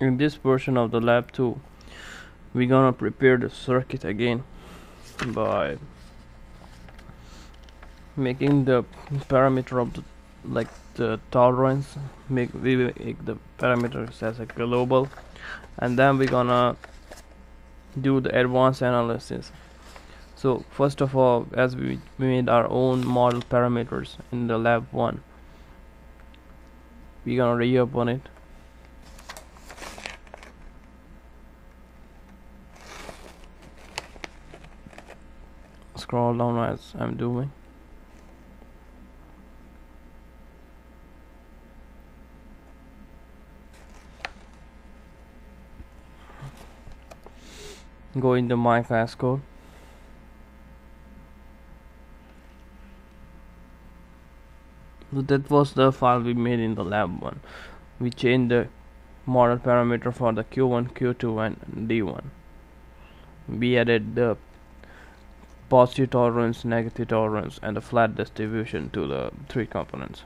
in this version of the lab too. We're gonna prepare the circuit again by making the parameter of the like the tolerance make we make the parameters as a global and then we're gonna do the advanced analysis. So first of all as we made our own model parameters in the lab 1 we're gonna reopen it scroll down as I'm doing go into my class code. So that was the file we made in the lab one. We changed the model parameter for the q1 q2 and d1 we added the positive tolerance negative tolerance and a flat distribution to the three components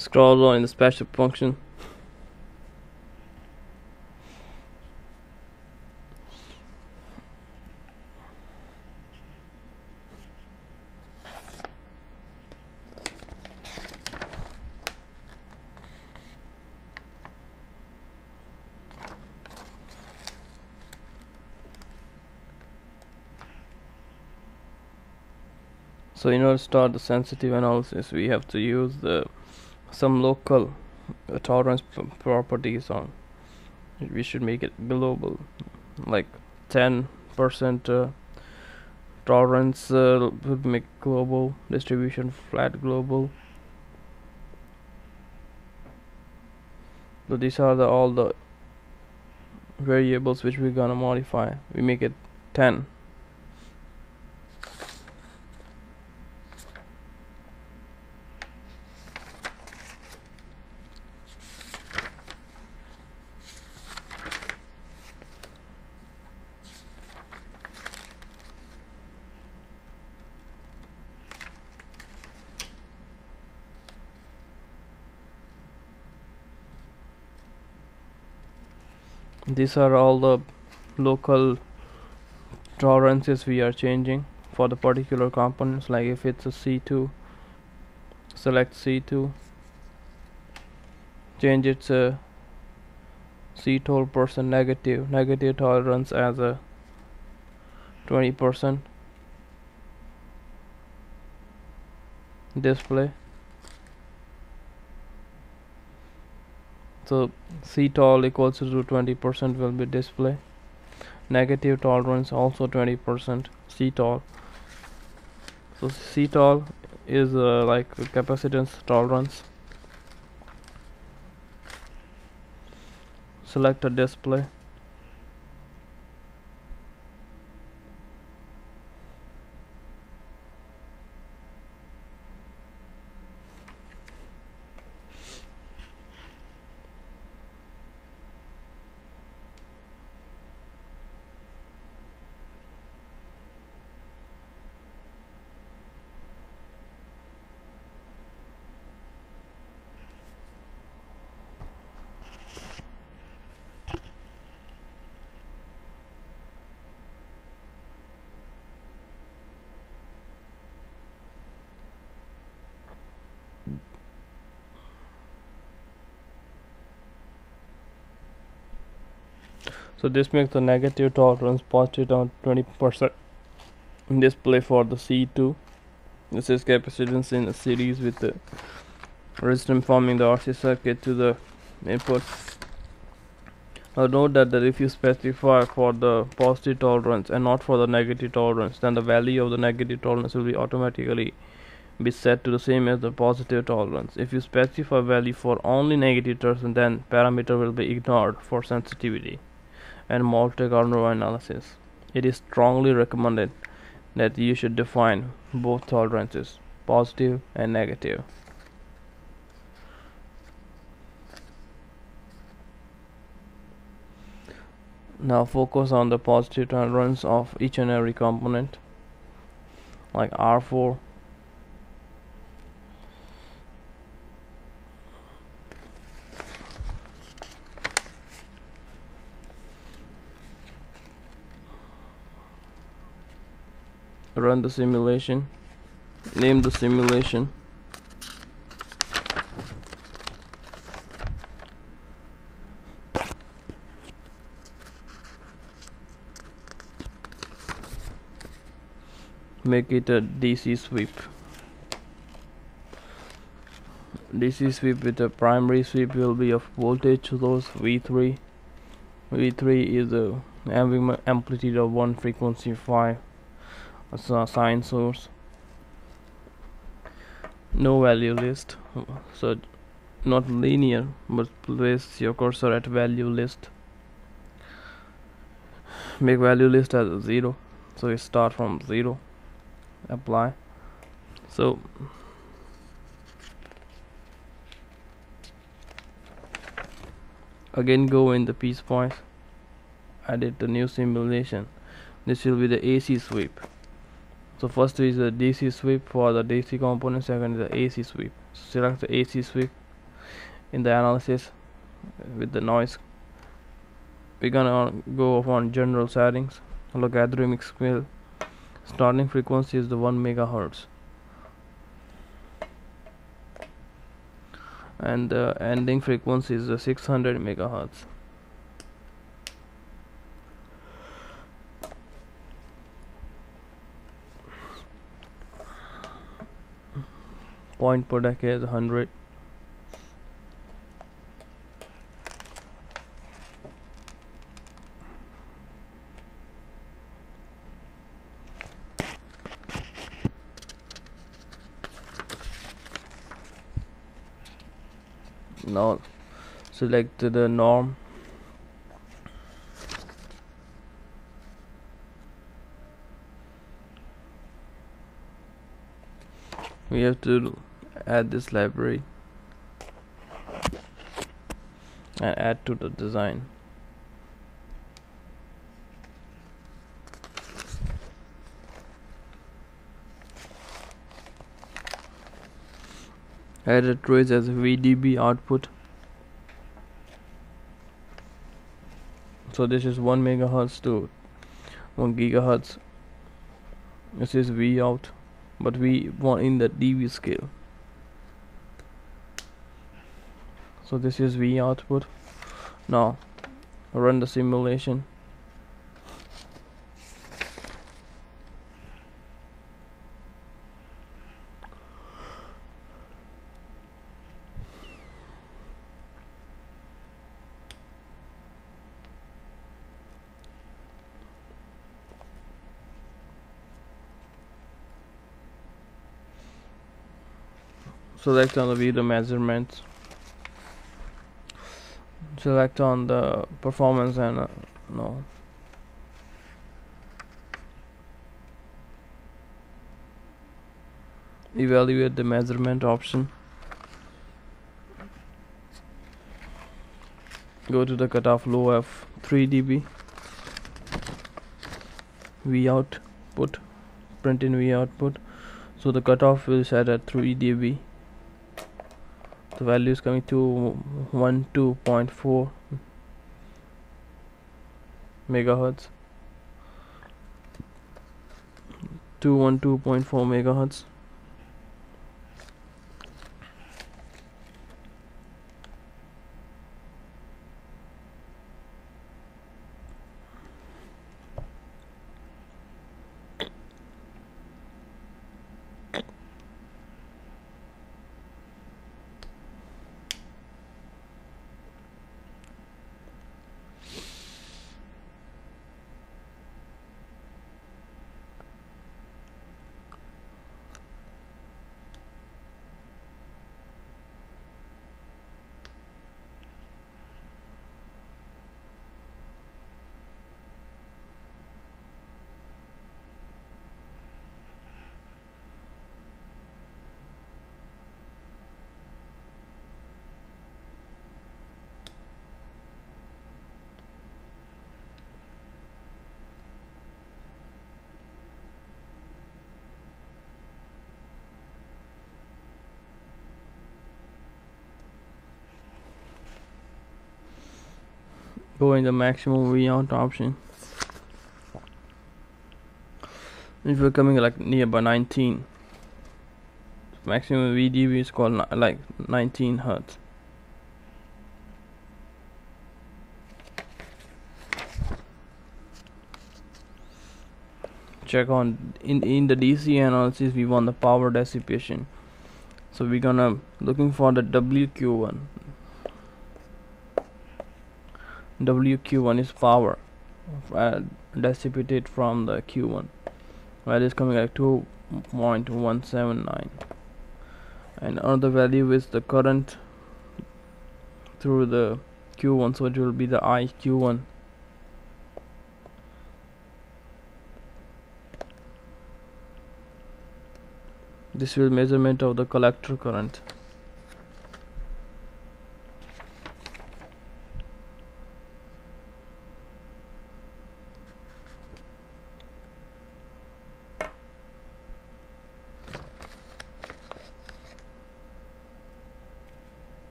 scroll on in the special function. So in order to start the sensitive analysis we have to use the some local uh, tolerance properties on we should make it global. Like 10 percent uh, tolerance uh, would make global distribution flat global. So these are the all the variables which we're gonna modify. We make it 10 these are all the local tolerances we are changing for the particular components. Like if it's a C2 select C2 change its a C12 percent negative negative tolerance as a 20 percent display so CTOL equals to 20% will be display. Negative tolerance also 20% CTOL so CTOL is uh, like capacitance tolerance. Select a display so this makes the negative tolerance positive on 20% display for the C2 this is capacitance in a series with the resistor forming the RC circuit to the input. Now note that, that if you specify for the positive tolerance and not for the negative tolerance then the value of the negative tolerance will be automatically be set to the same as the positive tolerance. If you specify value for only negative tolerance then parameter will be ignored for sensitivity and Monte-Carlo analysis. It is strongly recommended that you should define both tolerances, positive and negative. Now focus on the positive tolerance of each and every component like R4 run the simulation. Name the simulation. Make it a DC sweep. DC sweep with a primary sweep will be of voltage source V3 V3 is a amplitude of 1 frequency 5 a sine source. No value list. So not linear but place your cursor at value list. Make value list as a 0 so you start from 0 apply. So again go in the piece point edit the new simulation. This will be the AC sweep so first is the DC sweep for the DC component second is the AC sweep. Select the AC sweep in the analysis with the noise. We're gonna go on general settings. Logarithmic scale. Starting frequency is the 1 megahertz. And the ending frequency is the 600 megahertz point per decade is 100 now select the norm. We have to add this library and add to the design. Add a trace as VDB output. So this is 1 megahertz to 1 gigahertz. This is V out but we want in the dB scale so this is V output. Now run the simulation. Select on the video measurements select on the performance and uh, no. Evaluate the measurement option. Go to the cutoff low of 3 dB. V output print in V output so the cutoff will set at 3 dB the value is coming to 12.4 megahertz. 212.4 megahertz go in the maximum V out option. If we're coming like near by 19 maximum VDB is called like 19 hertz. Check on in in the DC analysis we want the power dissipation. So we're gonna looking for the WQ1 WQ1 is power uh, dissipated from the Q1 value is coming at 2.179 and another value is the current through the Q1 so it will be the IQ1 this will measurement of the collector current